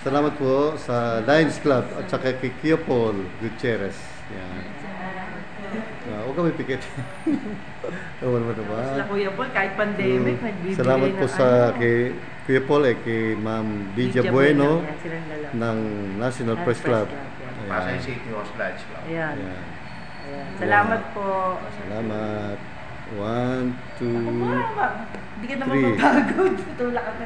Salamat po sa Lions Club at saka kay Kio Paul Gutierrez. Yan. Uh, huwag kami pikit. Ewan mo Sila naman. Kuya Paul, kahit pandemic, Mm, nagbibigay Salamat po sa ano. kay Kuya Paul eh, kay Ma'am Lydia Bueno ng National Press Club. yan. Pasay City Host Lodge Club. Ayan. Ayan. Ayan. Salamat po. Salamat. One, two, three. Ano Hindi ka naman Three. mapagod. Tulak ka